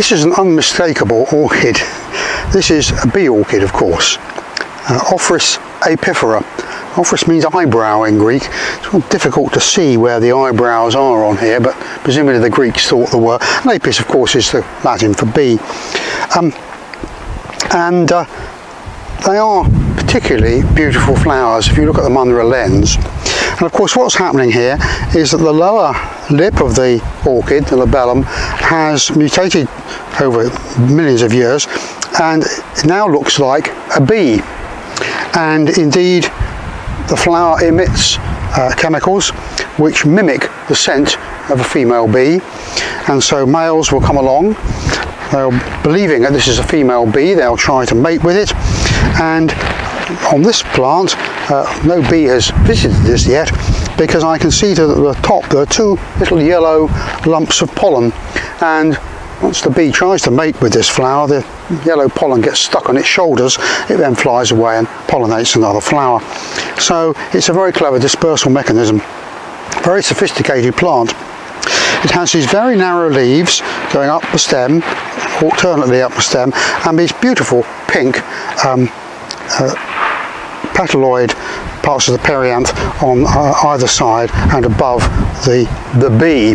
this is an unmistakable orchid. This is a bee orchid, of course. Uh, Ophrys apifera. Ophrys means eyebrow in Greek. It's difficult to see where the eyebrows are on here, but presumably the Greeks thought there were. And apis, of course, is the Latin for bee. Um, and uh, they are particularly beautiful flowers if you look at them under a lens. And of course what's happening here is that the lower lip of the orchid, the labellum, has mutated over millions of years and it now looks like a bee. And indeed the flower emits uh, chemicals which mimic the scent of a female bee. And so males will come along they'll believing that this is a female bee they'll try to mate with it. And on this plant uh, no bee has visited this yet because I can see to the top there are two little yellow lumps of pollen. And once the bee tries to mate with this flower the yellow pollen gets stuck on its shoulders. It then flies away and pollinates another flower. So it's a very clever dispersal mechanism. Very sophisticated plant. It has these very narrow leaves going up the stem alternately up the stem and these beautiful pink um, uh, petaloid parts of the perianth on uh, either side and above the, the bee.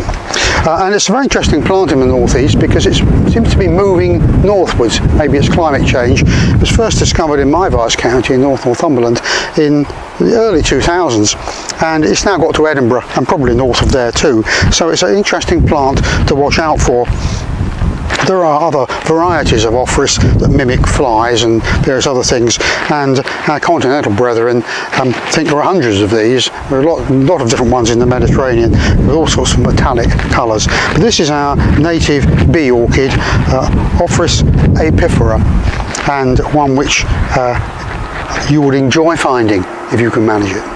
Uh, and it's a very interesting plant in the northeast because it seems to be moving northwards. Maybe it's climate change. It was first discovered in my Vice County in North Northumberland in the early 2000s and it's now got to Edinburgh and probably north of there too. So it's an interesting plant to watch out for there are other varieties of Ophrys that mimic flies and various other things and our continental brethren um, think there are hundreds of these. There are a lot, lot of different ones in the Mediterranean with all sorts of metallic colours. But this is our native bee orchid, uh, Ophrys apifera and one which uh, you would enjoy finding if you can manage it.